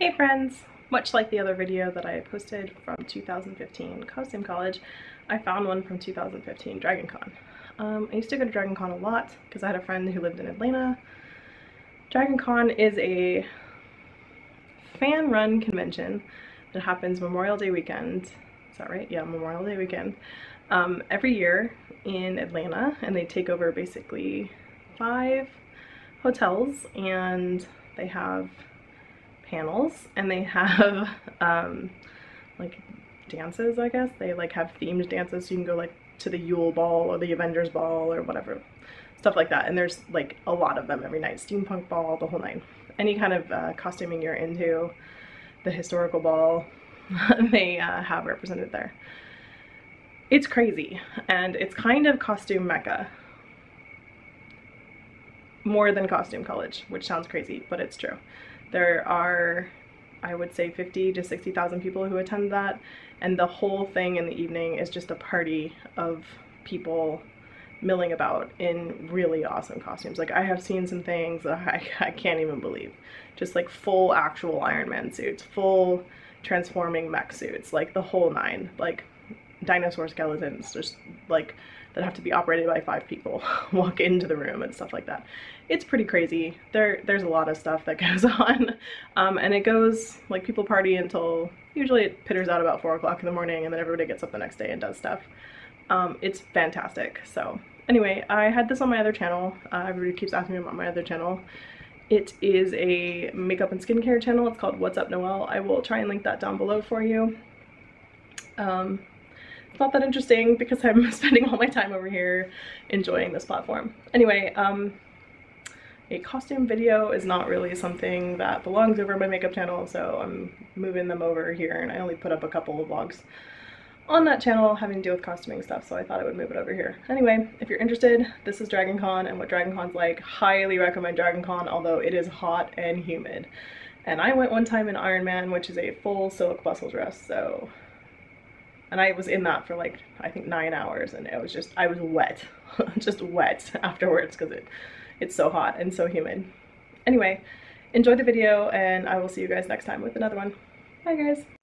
Hey friends! Much like the other video that I posted from 2015 Costume College, I found one from 2015 DragonCon. Um, I used to go to DragonCon a lot because I had a friend who lived in Atlanta. DragonCon is a fan-run convention that happens Memorial Day weekend. Is that right? Yeah, Memorial Day weekend. Um, every year in Atlanta and they take over basically five hotels and they have panels and they have um, like dances I guess. They like have themed dances so you can go like to the Yule Ball or the Avengers Ball or whatever stuff like that. And there's like a lot of them every night. Steampunk ball the whole nine. Any kind of uh, costuming you're into the historical ball they uh, have represented there. It's crazy and it's kind of costume mecca. More than costume college which sounds crazy but it's true there are, I would say, 50 to 60,000 people who attend that, and the whole thing in the evening is just a party of people milling about in really awesome costumes. Like I have seen some things that I, I can't even believe. Just like full actual Iron Man suits, full transforming mech suits, like the whole nine. Like dinosaur skeletons, just like that have to be operated by five people walk into the room and stuff like that. It's pretty crazy. There, There's a lot of stuff that goes on. Um, and it goes, like people party until, usually it pitters out about four o'clock in the morning and then everybody gets up the next day and does stuff. Um, it's fantastic. So anyway, I had this on my other channel. Uh, everybody keeps asking me about my other channel. It is a makeup and skincare channel. It's called What's Up Noelle. I will try and link that down below for you. Um, not that interesting because I'm spending all my time over here enjoying this platform. Anyway, um, a costume video is not really something that belongs over my makeup channel, so I'm moving them over here and I only put up a couple of vlogs on that channel having to deal with costuming stuff, so I thought I would move it over here. Anyway, if you're interested, this is Dragon Con and what Dragon Con's like. Highly recommend Dragon Con, although it is hot and humid. And I went one time in Iron Man, which is a full silk bustle dress, so and I was in that for like I think nine hours and it was just I was wet just wet afterwards because it it's so hot and so humid. Anyway enjoy the video and I will see you guys next time with another one. Bye guys